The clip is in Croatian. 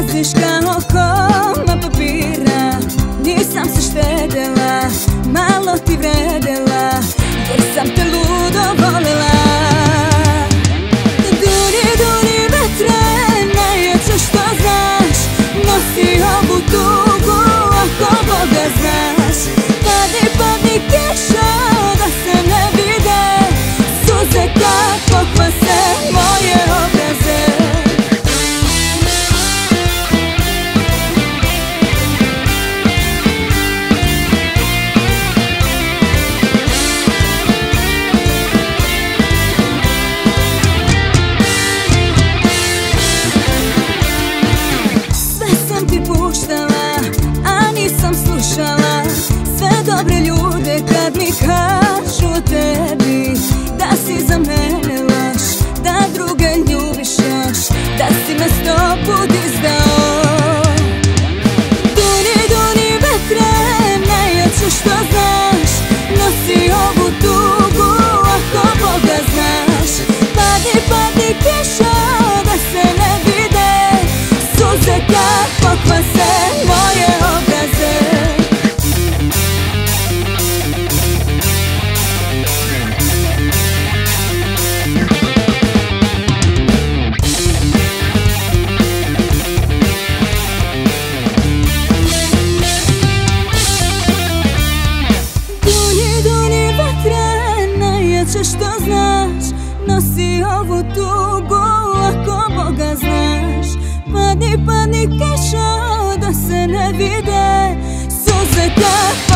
Laziš kao koma papira Nisam se štedela Malo ti vredela Jer sam te ludo volela Duni, duni vetre Najjače što znaš Nosi ovu tugu Ako Boga znaš. Padni, padni kiša Da se ne vide Suze kako her što znaš Nosi ovu tugu ako Boga znaš. Padni, padni kiša da se ne vide Suze kako